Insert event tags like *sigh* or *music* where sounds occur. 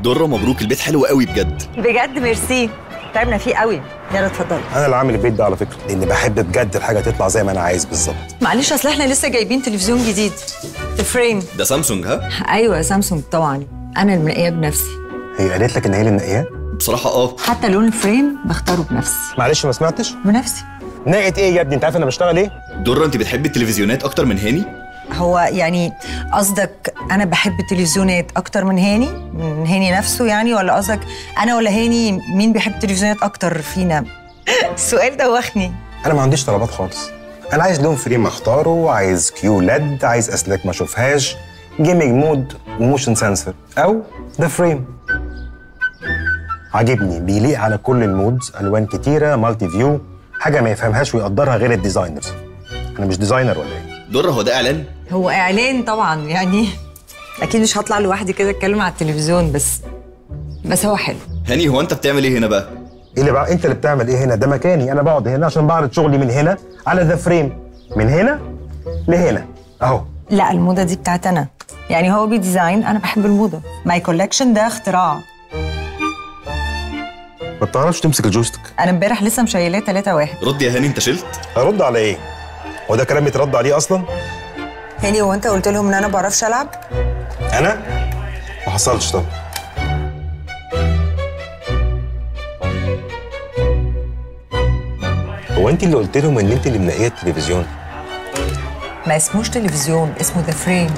دره مبروك البيت حلو قوي بجد. بجد ميرسي. تعبنا فيه قوي. يلا اتفضلي. أنا اللي عامل البيت ده على فكرة لأن بحب بجد الحاجة تطلع زي ما أنا عايز بالظبط. معلش أصل إحنا لسه جايبين تلفزيون جديد. ال Frame ده سامسونج ها؟ أيوه سامسونج طبعا. أنا اللي منقيه بنفسي. هي قالت لك إن هي اللي منقياه بصراحة آه. حتى لون ال frame بختاره بنفسي. معلش ما سمعتش؟ بنفسي. ناقت إيه يا ابني؟ أنت عارف أنا بشتغل إيه؟ دره أنت بتحبي التلفزيونات أكتر من هاني؟ هو يعني قصدك أنا بحب التلفزيونات أكتر من هاني؟ من هاني نفسه يعني؟ ولا قصدك أنا ولا هاني مين بيحب التلفزيونات أكتر فينا؟ *laughs* السؤال دوخني. أنا ما عنديش طلبات خالص. أنا عايز لون frame أختاره عايز QLED عايز أسلاك ما أشوفهاش. gaming mode و motion sensor أو The Frame عاجبني. بيليق على كل ال moods ألوان كتيرة multi view حاجة ما يفهمهاش ويقدرها غير ال designers. أنا مش designer ولا إيه؟ دره هو ده إعلان؟ هو إعلان طبعا يعني أكيد مش هطلع لوحدي كده أتكلم على التلفزيون بس بس هو حلو. هاني هو أنت بتعمل إيه هنا بقى؟ إيه اللي بقى؟ أنت اللي بتعمل إيه هنا؟ ده مكاني أنا بقعد هنا عشان بعرض شغلي من هنا على The Frame من هنا لهنا أهو. لا الموضة دي بتاعت أنا. يعني هو بي design أنا بحب الموضة. My collection ده اختراع. ما بتعرفش تمسك ال joystick؟ أنا امبارح لسه مشيلاه 3 واحد. رد يا هاني أنت شلت؟ هرد على إيه؟ هو ده كلام يترد عليه أصلا؟ هاني هو أنت قلت لهم إن أنا ما بعرفش ألعب؟ أنا؟ ما حصلش طبعا. هو أنت اللي قلت لهم إن أنت اللي منقية التلفزيون؟ ما اسموش تلفزيون اسمه The Frame